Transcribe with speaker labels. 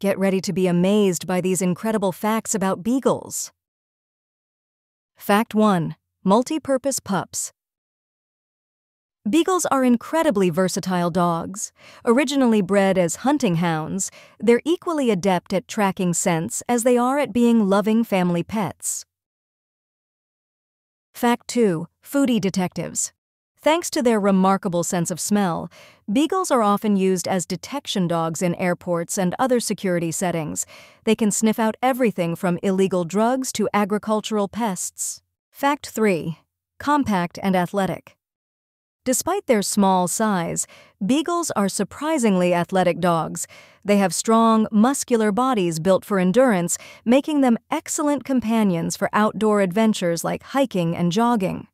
Speaker 1: Get ready to be amazed by these incredible facts about beagles. Fact 1 Multi purpose pups. Beagles are incredibly versatile dogs. Originally bred as hunting hounds, they're equally adept at tracking scents as they are at being loving family pets. Fact 2 Foodie detectives. Thanks to their remarkable sense of smell, beagles are often used as detection dogs in airports and other security settings. They can sniff out everything from illegal drugs to agricultural pests. Fact 3 Compact and athletic. Despite their small size, beagles are surprisingly athletic dogs. They have strong, muscular bodies built for endurance, making them excellent companions for outdoor adventures like hiking and jogging.